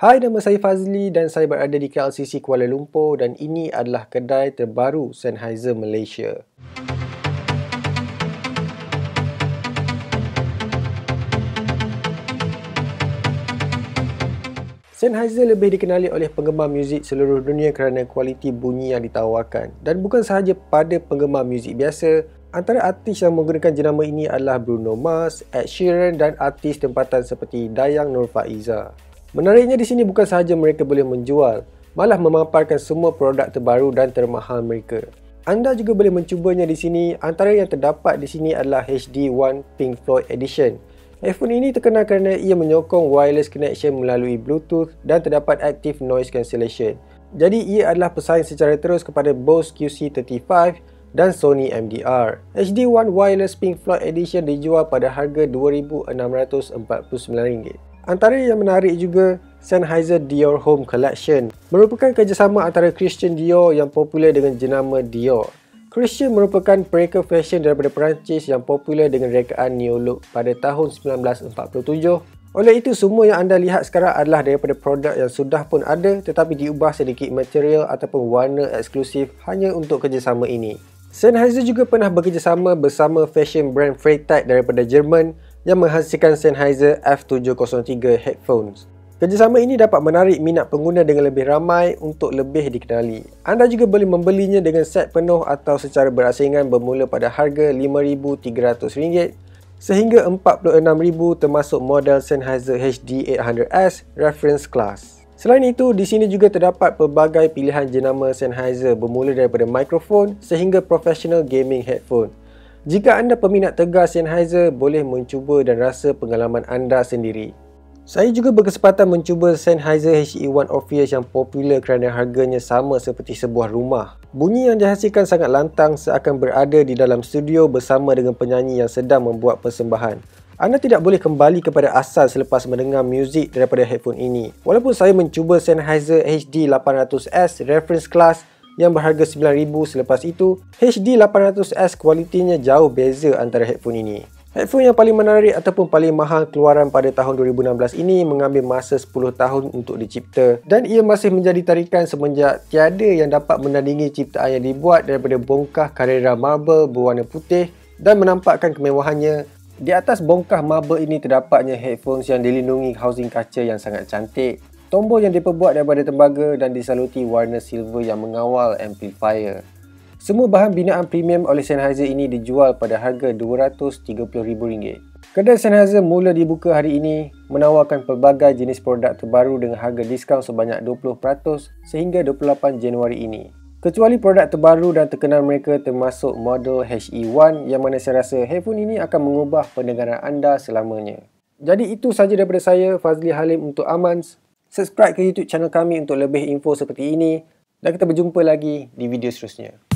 Hai, nama saya Fazli dan saya berada di KLCC Kuala Lumpur dan ini adalah kedai terbaru Sennheiser Malaysia. Sennheiser lebih dikenali oleh penggemar muzik seluruh dunia kerana kualiti bunyi yang ditawarkan. Dan bukan sahaja pada penggemar muzik biasa, antara artis yang menggunakan jenama ini adalah Bruno Mars, Ed Sheeran dan artis tempatan seperti Dayang Nur Faiza. Menariknya di sini bukan sahaja mereka boleh menjual, malah memaparkan semua produk terbaru dan termahal mereka. Anda juga boleh mencubanya di sini. Antara yang terdapat di sini adalah HD One Pink Floyd Edition. Headphone ini terkenal kerana ia menyokong wireless connection melalui Bluetooth dan terdapat active noise cancellation. Jadi ia adalah pesaing secara terus kepada Bose QC35 dan Sony MDR. HD One Wireless Pink Floyd Edition dijual pada harga RM2,649. Antara yang menarik juga Sennheiser Dior Home Collection merupakan kerjasama antara Christian Dior yang popular dengan jenama Dior. Christian merupakan pereka fashion daripada Perancis yang popular dengan rekaan neo look pada tahun 1947. Oleh itu, semua yang anda lihat sekarang adalah daripada produk yang sudah pun ada tetapi diubah sedikit material ataupun warna eksklusif hanya untuk kerjasama ini. Sennheiser juga pernah bekerjasama bersama fashion brand Freytag daripada Jerman yang menghasilkan Sennheiser F703 headphones. Kerjasama ini dapat menarik minat pengguna dengan lebih ramai untuk lebih dikenali. Anda juga boleh membelinya dengan set penuh atau secara berasingan bermula pada harga RM5,300 sehingga RM46,000 termasuk model Sennheiser HD800S Reference Class. Selain itu, di sini juga terdapat pelbagai pilihan jenama Sennheiser bermula daripada mikrofon sehingga professional gaming headphone. Jika anda peminat tegar Sennheiser, boleh mencuba dan rasa pengalaman anda sendiri. Saya juga berkesempatan mencuba Sennheiser HE1 Orpheus yang popular kerana harganya sama seperti sebuah rumah. Bunyi yang dihasilkan sangat lantang seakan berada di dalam studio bersama dengan penyanyi yang sedang membuat persembahan. Anda tidak boleh kembali kepada asal selepas mendengar muzik daripada headphone ini. Walaupun saya mencuba Sennheiser HD800S reference class yang berharga RM9,000 selepas itu, HD 800S kualitinya jauh beza antara headphone ini. Headphone yang paling menarik ataupun paling mahal keluaran pada tahun 2016 ini mengambil masa 10 tahun untuk dicipta dan ia masih menjadi tarikan semenjak tiada yang dapat menandingi ciptaan yang dibuat daripada bongkah karera marble berwarna putih dan menampakkan kemewahannya. Di atas bongkah marble ini terdapatnya headphones yang dilindungi housing kaca yang sangat cantik Tombol yang diperbuat daripada tembaga dan disaluti warna silver yang mengawal amplifier. Semua bahan binaan premium oleh Sennheiser ini dijual pada harga RM230,000. Kedai Sennheiser mula dibuka hari ini menawarkan pelbagai jenis produk terbaru dengan harga diskaun sebanyak 20% sehingga 28 Januari ini. Kecuali produk terbaru dan terkenal mereka termasuk model HE1 yang mana saya rasa headphone ini akan mengubah pendengaran anda selamanya. Jadi itu sahaja daripada saya Fazli Halim untuk Amans. Subscribe ke YouTube channel kami untuk lebih info seperti ini dan kita berjumpa lagi di video seterusnya.